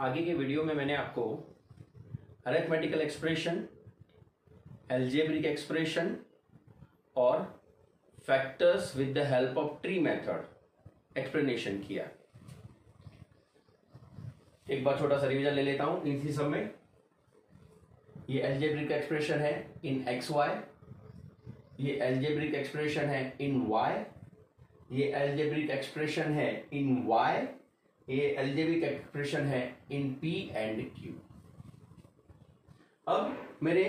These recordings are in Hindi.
आगे के वीडियो में मैंने आपको अरेथमेटिकल एक्सप्रेशन एल्जेब्रिक एक्सप्रेशन और factors with the help of tree method explanation किया। एक बार छोटा सा रिवीजन ले लेता हूँ। इसी सब में ये एल्जेब्रिक एक्सप्रेशन है इन एक्स वाई ये एल्जेब्रिक एक्सप्रेशन है इन वाई ये एल्जेब्रिक एक्सप्रेशन है इन वाई ये एल्जेब्रिक एक्सप्रेशन है इन पी एंड क्यू अब मेरे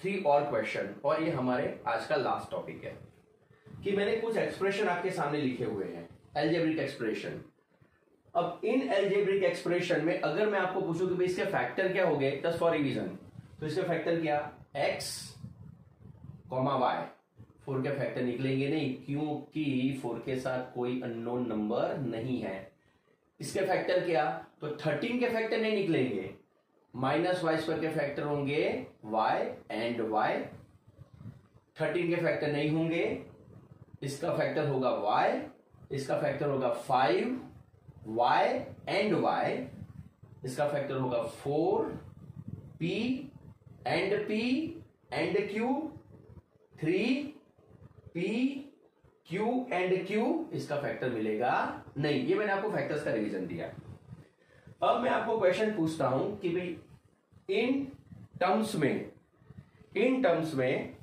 थ्री और क्वेश्चन और ये हमारे आज का लास्ट टॉपिक है, कि मैंने कुछ एक्सप्रेशन आपके सामने लिखे हुए हैं एल्जेब्रिक एक्सप्रेशन अब इन एल्जेब्रिक एक्सप्रेशन में अगर मैं आपको पूछूँ कि इसके फैक्टर क्या हो गए जस्ट फॉर रिवीजन तो इसके फैक्टर क्या? एक्स कॉमा वाई फोर के फैक्टर निकलेंगे नहीं, क्योंकि फोर के साथ कोई अननोन नंबर नहीं है। इसके फैक्टर क्या? तो थर्टीन के फैक्टर नहीं निकलेंगे। माइनस वाई स्क्वायर के फैक्टर होंगे वाई एंड वाई थर्टीन के फैक्टर नहीं होंगे। इसका फैक्टर होगा वाई इसका फैक्टर होगा फाइव वाई एंड वाई इसका फैक्टर होगा four P and P and Q three P Q and Q इसका फैक्टर मिलेगा। नहीं, ये मैंने आपको फैक्टर्स का रिवीजन दिया। अब मैं आपको क्वेश्चन पूछता हूँ कि भाई इन टर्म्स में इन टर्म्स में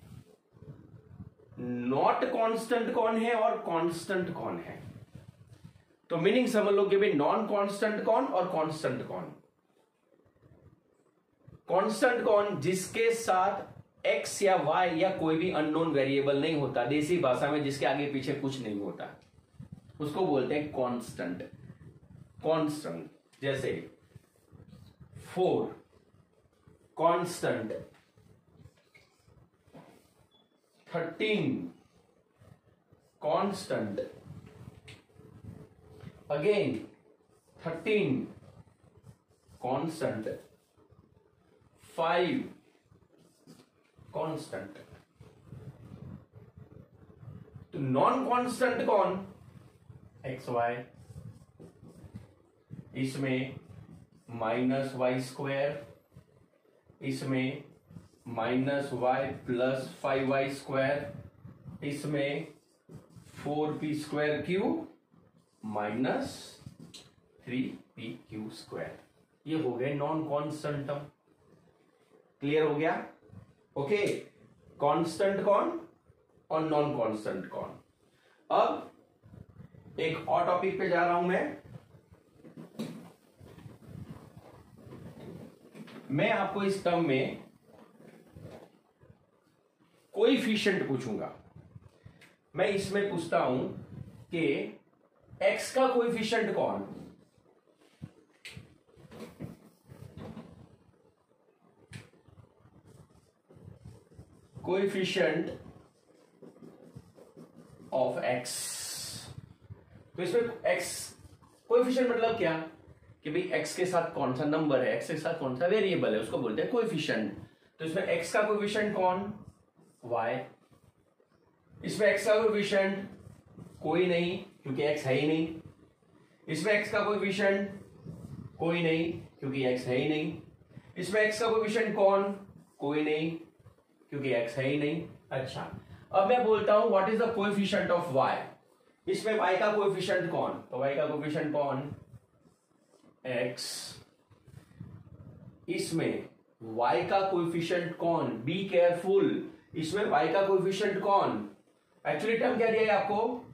नॉट कांस्टेंट कौन है और कांस्टेंट कौन है? तो मीनिंग समझ लो कि भाई नॉन कांस्टेंट कौन और कांस्टेंट कौन। कांस्टेंट कौन जिसके साथ एक्स या वाई या कोई भी अननोन वेरिएबल नहीं होता। देसी भाषा में जिसके आगे पीछे कुछ नहीं होता। उसको बोलते हैं कांस्टेंट कांस्टेंट जैसे four constant thirteen constant again thirteen constant five constant तो नॉन कांस्टेंट कौन? एक्स वाई इसमें माइनस वाई स्क्वायर इसमें minus Y plus five Y square इसमें four P square Q minus three P Q square ये हो गए नॉन कॉन्स्टेंट टर्म क्लियर हो गया? ओके कांस्टेंट कौन और नॉन कांस्टेंट कौन? अब एक और टॉपिक पे जा रहा हूँ मैं। मैं आपको इस टर्म में कोई फिशेंट पूछूँगा। मैं इसमें पूछता हूँ कि एक्स का कोई कौन? कोएफिशिएंट ऑफ़ एक्स तो इसमें एक्स कोएफिशिएंट मतलब क्या? कि भाई एक्स के साथ कौन सा नंबर है? एक्स के साथ कौन सा वेरिएबल है? उसको बोलते हैं कोएफिशिएंट तो इसमें एक्स का कोएफिशिएंट कौन? वाई इसमें एक्स का कोएफिशिएंट कोई नहीं, क्योंकि एक्स है ही नहीं. इसमें एक्स का कोएफिशिएंट कोई नहीं, क्योंकि एक्स है ही नहीं. इसमें एक्स का कोएफिशिएंट कौन? कोई नहीं. क्योंकि एक्स है ही नहीं। अच्छा। अब मैं बोलता हूँ what is the coefficient of Y इसमें वाई का कोएफिशिएंट कौन? तो वाई का कोएफिशिएंट कौन? एक्स इसमें वाई का कोएफिशिएंट कौन? बी केयरफुल इसमें वाई का कोएफिशिएंट कौन? एक्चुअली टर्म क्या दिया है आपको?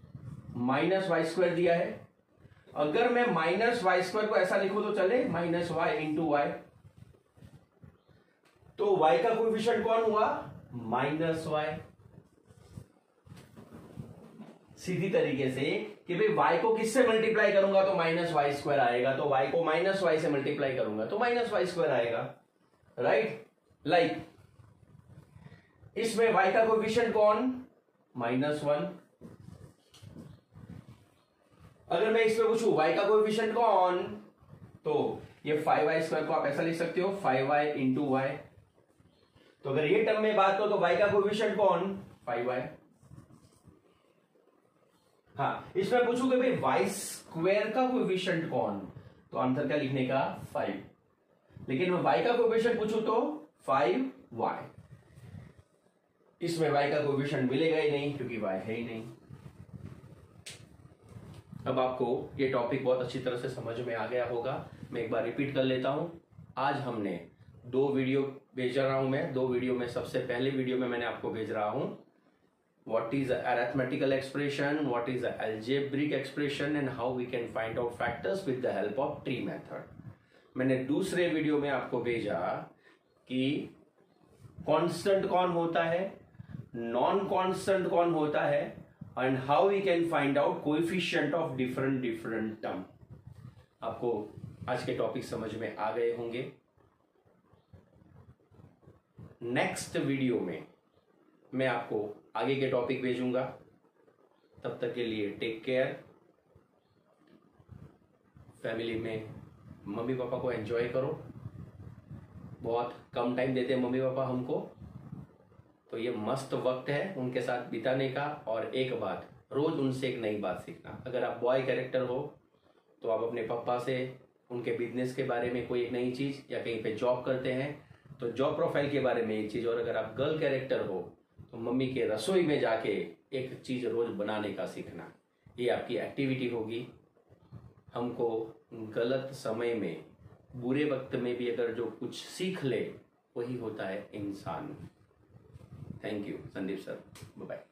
माइनस वाई स्क्वायर दिया है। अगर मैं माइनस वाई स्क्वायर को ऐसा लिखूं तो चले माइनस वाई इंटू वाई तो y का कोएफिशिएंट कौन हुआ? Minus Y. सीधी तरीके से कि भाई y को किससे मल्टीप्लाई करूँगा तो माइनस वाई स्क्वायर आएगा तो y को माइनस वाई से मल्टीप्लाई करूँगा तो माइनस वाई स्क्वायर आएगा राइट लाइक इसमें y का कोएफिशिएंट कौन? माइनस वन अगर मैं इसमें पूछू, y का कोएफिशिएंट कौन? तो ये फाइव वाई स्क्वायर को आप ऐसा लिख सकते हो फाइव वाई इंटू वाई तो अगर ये टर्म में बात करो तो वाई का कोविशन कौन? फाइव वाई हाँ इसमें पूछूँगे भाई वाई स्क्वेयर का कोविशन कौन? तो आंसर क्या लिखने का? फाइव लेकिन वाई का कोएफिशिएंट पूछूँ तो फाइव वाई इसमें वाई का कोविशन मिलेगा ही नहीं, क्योंकि वाई है ही नहीं. अब आपको ये टॉपिक बहुत अच्छी तरह से समझ में आ गया होगा। मैं एक बार रिपीट कर लेता हूँ। आज हमने दो वीडियो भेज रहा हूँ मैं। दो वीडियो में सबसे पहले वीडियो में मैंने आपको भेज रहा हूँ। A arithmetical expression, what is a algebraic expression? And how we can find out factors with the help of tree method. मैंने दूसरे वीडियो में आपको भेजा कि कांस्टेंट कौन होता है? नॉन कांस्टेंट कौन होता है? And how we can find out coefficient of different different term आपको आज के टॉपिक समझ में आ गए होंगे। नेक्स्ट वीडियो में मैं आपको आगे के टॉपिक भेजूँगा। तब तक के लिए टेक केयर फैमिली में मम्मी पापा को एंजॉय करो। बहुत कम टाइम देते हैं मम्मी पापा हमको। तो ये मस्त वक्त है उनके साथ बिताने का। और एक बात, रोज उनसे एक नई बात सीखना। अगर आप बॉय कैरेक्टर हो तो आप अपने पापा से, उनके बिज़नेस के बारे में कोई एक नई चीज़ या कहीं पे जॉब करते हैं तो जॉब प्रोफ़ाइल के बारे में एक चीज़ और, अगर आप गर्ल कैरेक्टर हो तो मम्मी के रसोई में जाके एक चीज़ रोज बनाने का सीखना। ये आपकी एक्टिविटी होगी। हमको गलत समय में, बुरे वक्त में भी अगर जो कुछ सीख ले, वही होता है इंसान। Thank you Sandeep sir. Bye